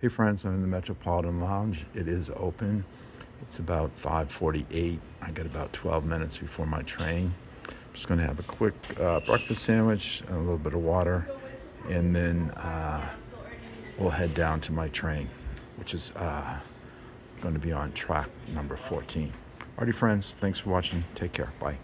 Hey friends, I'm in the Metropolitan Lounge. It is open. It's about 5:48. I got about 12 minutes before my train. I'm just going to have a quick uh, breakfast sandwich and a little bit of water, and then uh, we'll head down to my train, which is uh, going to be on track number 14. Alrighty, friends. Thanks for watching. Take care. Bye.